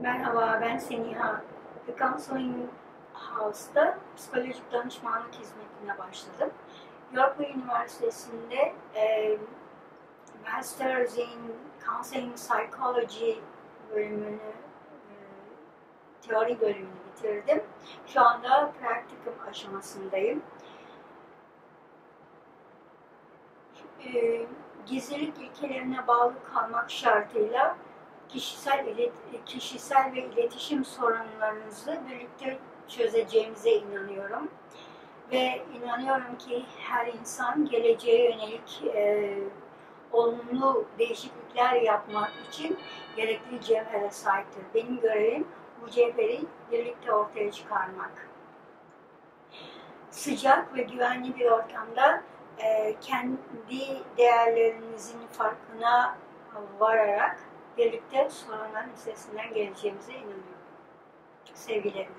Merhaba, ben Seniha. The Counseling House'da psikolojik danışmanlık hizmetine başladım. York Üniversitesi'nde e, Masters in Counseling Psychology bölümünü, e, teori bölümünü bitirdim. Şu anda practicum aşamasındayım. E, gizlilik ilkelerine bağlı kalmak şartıyla kişisel kişisel ve iletişim sorunlarınızı birlikte çözeceğimize inanıyorum. Ve inanıyorum ki her insan geleceğe yönelik e, olumlu değişiklikler yapmak için gerekli cevhere sahiptir. Benim görevim bu cevheri birlikte ortaya çıkarmak. Sıcak ve güvenli bir ortamda e, kendi değerlerinizin farkına vararak birlikte sorunların üstesinden geleceğimize inanıyorum. Sevgilerim.